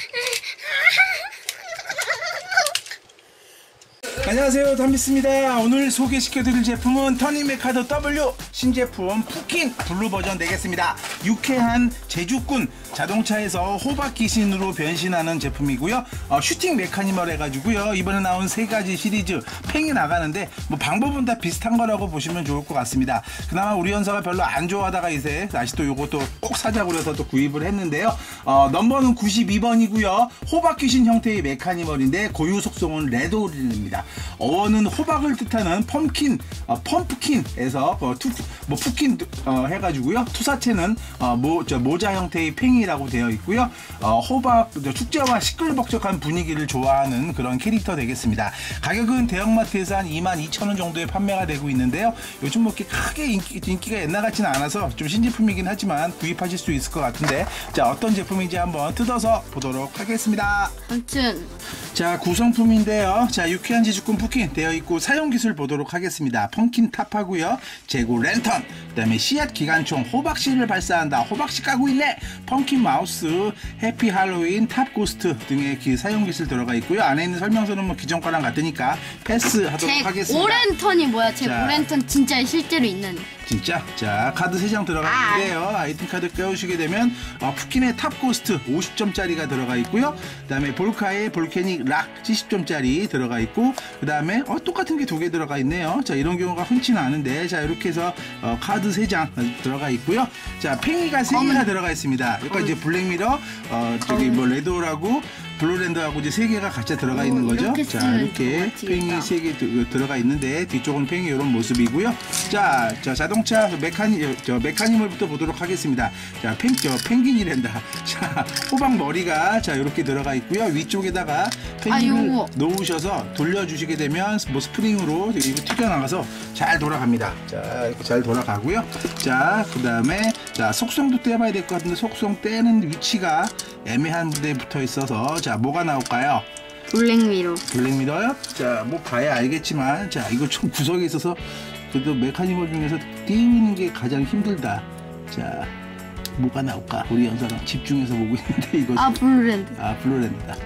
Mm-hmm. 안녕하세요. 담비스입니다. 오늘 소개시켜드릴 제품은 터닝메카드 W 신제품 푸킨 블루 버전 되겠습니다. 유쾌한 재주꾼 자동차에서 호박 귀신으로 변신하는 제품이고요. 어, 슈팅 메카니멀 해가지고요. 이번에 나온 세 가지 시리즈 팽이 나가는데 뭐 방법은 다 비슷한 거라고 보시면 좋을 것 같습니다. 그나마 우리 연사가 별로 안 좋아하다가 이제 다시 또 요것도 꼭 사자고 그래서 또 구입을 했는데요. 어, 넘버는 92번이고요. 호박 귀신 형태의 메카니멀인데 고유 속성은 레드홀입니다 어원은 호박을 뜻하는 pumpkin, 어, pumpkin에서 어, 투, 뭐 푸킨 어, 해가지고요. 투사체는 어, 모, 저, 모자 형태의 팽이라고 되어 있고요. 어, 호박 저, 축제와 시끌벅적한 분위기를 좋아하는 그런 캐릭터 되겠습니다. 가격은 대형마트에서 한 22,000원 정도에 판매가 되고 있는데요. 요즘 뭐 이렇게 크게 인기, 인기가 옛날 같지는 않아서 좀 신제품이긴 하지만 구입하실 수 있을 것 같은데 자 어떤 제품인지 한번 뜯어서 보도록 하겠습니다. 아무튼 자 구성품인데요 자 유쾌한 재주꾼 푸킨 되어 있고 사용 기술 보도록 하겠습니다 pumpkin top하고요 jack-o'-lantern 그다음에 씨앗 기관총 호박씨를 발사한다 호박씨 까고 있네 pumpkin mouth happy Halloween top ghost 등의 기 사용 기술 들어가 있고요 안에 있는 설명서는 뭐 기존 거랑 같으니까 패스하도록 제 하겠습니다 o'-lantern이 뭐야? 제 자. o'-lantern 진짜 실제로 있는. 진짜? 자 카드 3장 들어가 있는데요. 아 이템 카드 껴주시게 되면 어, 푸킨의 top ghost 50점짜리가 들어가 있고요. 그 다음에 볼카의 volcanic rock 70점짜리 들어가 있고 그 다음에 어, 똑같은 게 두 개 들어가 있네요. 자 이런 경우가 흔치는 않은데 자 이렇게 해서 어, 카드 3장 들어가 있고요. 자 팽이가 3개나 들어가 있습니다. 그러니까 이제 블랙미러 어, 저기 뭐 레드홀하고 블루랜드하고 이제 세 개가 같이 들어가 오, 있는 거죠. 이렇게 자 이렇게. 팽이 세 개 들어가 있는데 뒤쪽은 팽이 이런 모습이고요. 자, 저 자동차 메카니 저 메카니멀부터 보도록 하겠습니다. 자, 팽, 저 펭귄이란다. 자, 호박 머리가 자 이렇게 들어가 있고요. 위쪽에다가 펭귄을 아. 놓으셔서 돌려주시게 되면 뭐 스프링으로 이거 튀겨 나가서 잘 돌아갑니다. 자, 이렇게 잘 돌아가고요. 자, 그 다음에 자 속성도 떼봐야 될 것 같은데 속성 떼는 위치가 애매한 부대에 붙어 있어서 자 뭐가 나올까요? 블랙미러. 블랙미러요? 자, 뭐 봐야 알겠지만, 자, 이거 좀 구석에 있어서 그래도 메카니멀 중에서 띄우는 게 가장 힘들다. 자, 뭐가 나올까? 우리 연사랑 집중해서 보고 있는데 이거 아 블루랜드. 아 블루랜드다.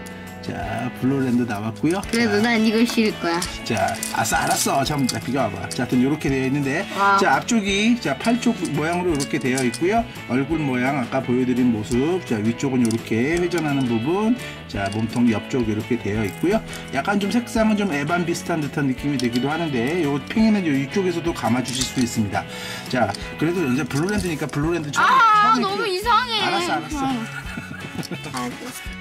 자, 블루랜드 나왔고요. 그래도 자, 난 이걸 실을 거야. 자, 아싸, 알았어. 잠 비교해봐. 자, 하여튼 이렇게 되어 있는데, 와우. 자, 앞쪽이, 자, 팔쪽 모양으로 이렇게 되어 있고요. 얼굴 모양, 아까 보여드린 모습. 자, 위쪽은 이렇게 회전하는 부분. 자, 몸통 옆쪽 이렇게 되어 있고요. 약간 좀 색상은 좀 에반 비슷한 듯한 느낌이 들기도 하는데, 요 팽이는 요 위쪽에서도 감아주실 수 있습니다. 자, 그래도 이제 블루랜드니까 블루랜드 처음에. 아 처음에 너무 그- 이상해. 알았어, 알았어. 아,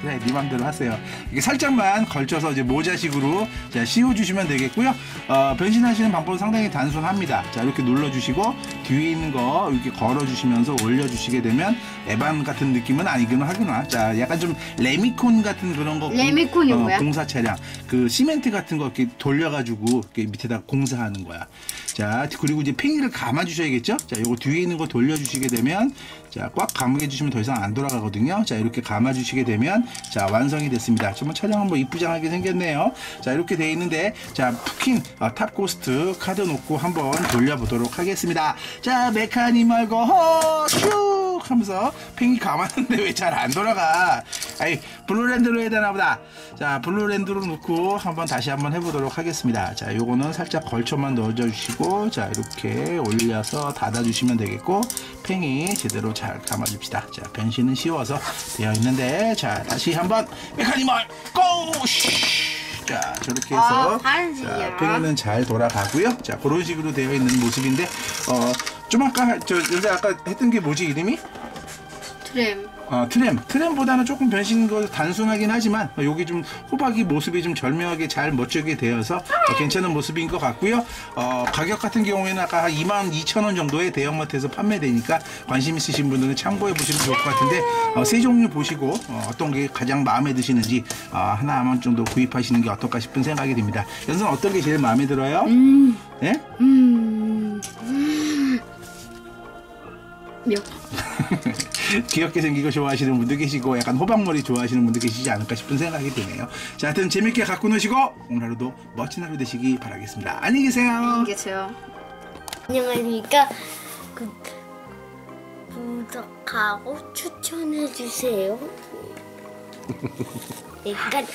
네, 네 맘대로 하세요. 이게 살짝만 걸쳐서 이제 모자식으로 자, 씌워주시면 되겠고요. 어, 변신하시는 방법은 상당히 단순합니다. 자, 이렇게 눌러주시고 뒤에 있는 거 이렇게 걸어주시면서 올려주시게 되면 에반 같은 느낌은 아니긴 하구나. 자, 약간 좀 레미콘 같은 그런 거. 공- 레미콘이 뭐야? 공사 차량. 그 시멘트 같은 거 이렇게 돌려가지고 이렇게 밑에다 공사하는 거야. 자, 그리고 이제 팽이를 감아 주셔야겠죠? 자, 요거 뒤에 있는 거 돌려 주시게 되면 자, 꽉 감게 해주시면 더 이상 안 돌아가거든요. 자, 이렇게 감아 주시게 되면 자, 완성이 됐습니다. 정말 차량은 뭐 이쁘장하게 생겼네요. 자, 이렇게 돼 있는데 자, 푸킨 어, 탑코스트 카드 놓고 한번 돌려 보도록 하겠습니다. 자, 메카니멀 go 슛 하면서 팽이 감았는데 왜 잘 안 돌아가? 아이, 블루랜드로 해야 되나 보다. 자, 블루랜드로 놓고 한번 다시 한번 해보도록 하겠습니다. 자, 요거는 살짝 걸쳐만 넣어줘 주시고, 자, 이렇게 올려서 닫아 주시면 되겠고, 팽이 제대로 잘 감아 줍시다. 자, 변신은 쉬워서 되어 있는데, 자, 다시 한번 메카니멀 go! 슛! 자, 저렇게 해서 아. 자, 팽이는 잘 돌아가고요. 자, 그런 식으로 되어 있는 모습인데, 어, 좀 아까 저 요새 아까 했던 게 뭐지 이름이? 트램. 어, 어, 트램 트램보다는 조금 변신 거 단순하긴 하지만 어, 여기 좀 호박이 모습이 좀 절묘하게 잘 멋지게 되어서 어, 괜찮은 모습인 것 같고요. 어, 가격 같은 경우에는 아까 한 2만 2천 원 정도의 대형마트에서 판매되니까 관심 있으신 분들은 참고해 보시면 좋을 것 같은데 어, 세 종류 보시고 어, 떤게 가장 마음에 드시는지 어, 하나만 정도 구입하시는 게 어떨까 싶은 생각이 듭니다. 연선 어떤 게 제일 마음에 들어요? 음. 네? 음. 몇? 귀엽게 생기고 좋아하시는 분도 계시고 약간 호박머리 좋아하시는 분도 계시지 않을까 싶은 생각이 드네요. 자, 하여튼 재밌게 갖고 노시고 오늘 하루도 멋진 하루 되시기 바라겠습니다. 안녕히 계세요. 계세요. 안녕하십니까. 구, 구독하고 추천해주세요. 여기까지.